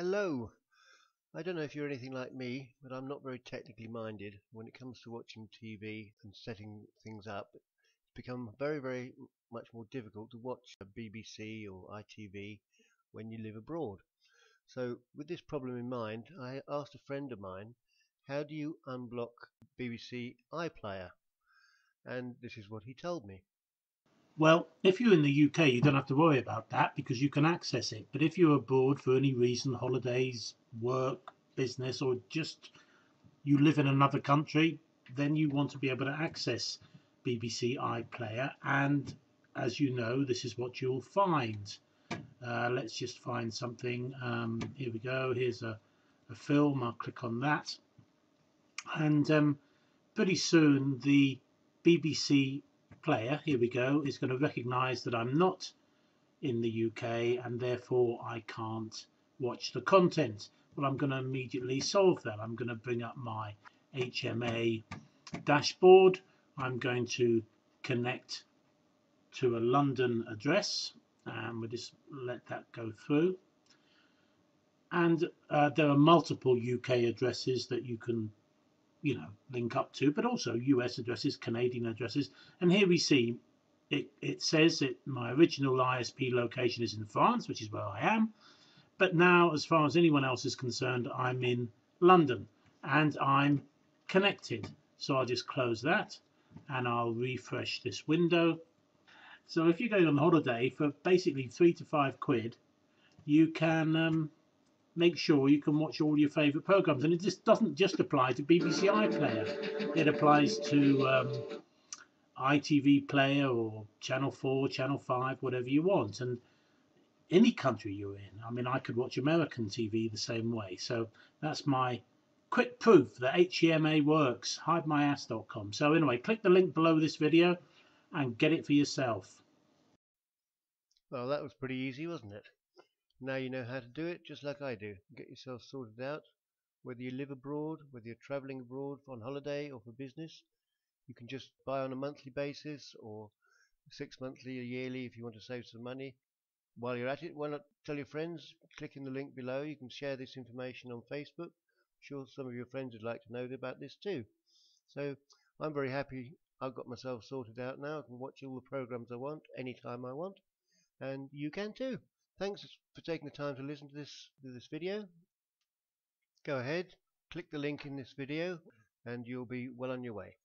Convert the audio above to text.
Hello. I don't know if you're anything like me, but I'm not very technically minded. When it comes to watching TV and setting things up, it's become very, very much more difficult to watch a BBC or ITV when you live abroad. So with this problem in mind, I asked a friend of mine, how do you unblock BBC iPlayer? And this is what he told me. Well, if you're in the UK, you don't have to worry about that because you can access it. But if you're abroad for any reason, holidays, work, business, or just you live in another country, then you want to be able to access BBC iPlayer. And as you know, this is what you'll find. Uh, let's just find something. Um, here we go. Here's a, a, film. I'll click on that. And um, pretty soon the BBC player, here we go, is going to recognize that I'm not in the UK and therefore I can't watch the content. Well, I'm going to immediately solve that. I'm going to bring up my HMA dashboard. I'm going to connect to a London address and we'll just let that go through. And uh, there are multiple UK addresses that you can you know link up to, but also US addresses, Canadian addresses. And here we see it, it says that my original ISP location is in France, which is where I am. But now, as far as anyone else is concerned, I'm in London and I'm connected. So I'll just close that and I'll refresh this window. So if you're going on holiday for basically three to five quid, you can um, make sure you can watch all your favourite programmes. And it just doesn't just apply to BBC iPlayer. It applies to um, ITV Player or Channel 4, Channel 5, whatever you want. And any country you're in. I mean, I could watch American TV the same way. So that's my quick proof that HEMA works. HideMyAss.com. So anyway, click the link below this video and get it for yourself. Well, that was pretty easy, wasn't it? Now you know how to do it just like I do. Get yourself sorted out. Whether you live abroad, whether you're traveling abroad for on holiday or for business, you can just buy on a monthly basis or six monthly or yearly if you want to save some money. While you're at it, why not tell your friends, Click in the link below, you can share this information on Facebook. I'm sure some of your friends would like to know about this too. So I'm very happy I've got myself sorted out now. I can watch all the programs I want anytime I want. And you can too. Thanks for taking the time to listen to this, to this video. Go ahead, click the link in this video and you'll be well on your way.